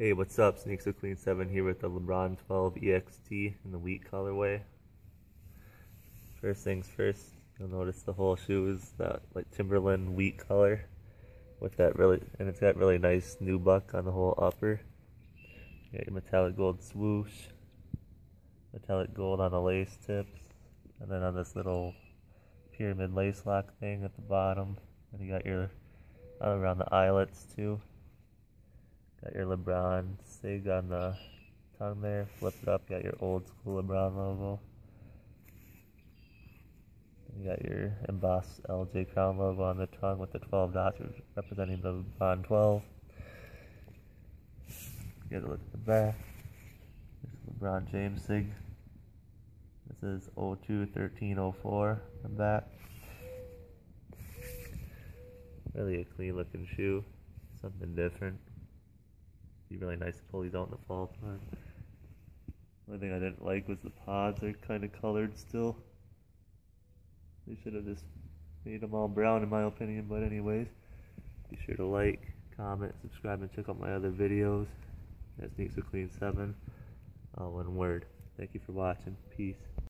Hey, what's up? SneaksSoClean 7 here with the LeBron 12 EXT in the wheat colorway. First things first, you'll notice the whole shoe is that like Timberland wheat color with that really, and it's got really nice nubuck on the whole upper. You got your metallic gold swoosh, metallic gold on the lace tips, and then on this little pyramid lace lock thing at the bottom. And you got your around the eyelets too. Got your LeBron sig on the tongue there. Flip it up. Got your old school LeBron logo. You got your embossed LJ Crown logo on the tongue with the 12 dots representing the LeBron 12. Get a look at the back. LeBron James sig. This is 021304 the back. Really a clean looking shoe. Something different be really nice to pull these out in the fall time. One thing I didn't like was the pods are kind of colored still. They should have just made them all brown in my opinion, but anyways, be sure to like, comment, subscribe, and check out my other videos. That Sneaks Clean 7, all one word. Thank you for watching. Peace.